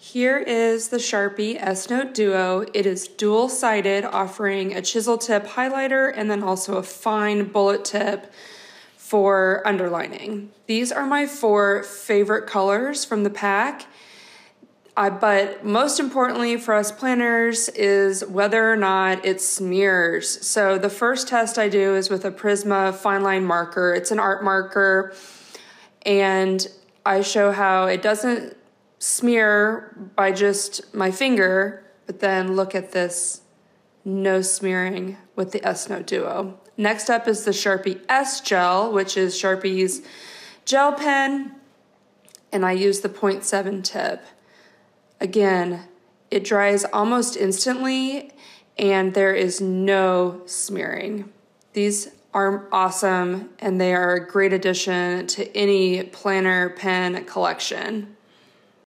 Here is the Sharpie S Note Duo. It is dual sided, offering a chisel tip highlighter and then also a fine bullet tip for underlining. These are my four favorite colors from the pack. I, but most importantly for us planners is whether or not it smears. So the first test I do is with a Prisma fine line marker. It's an art marker and I show how it doesn't smear by just my finger, but then look at this no smearing with the S Note Duo. Next up is the Sharpie S Gel, which is Sharpie's gel pen, and I use the 0.7 tip. Again, it dries almost instantly and there is no smearing. These are awesome and they are a great addition to any planner pen collection.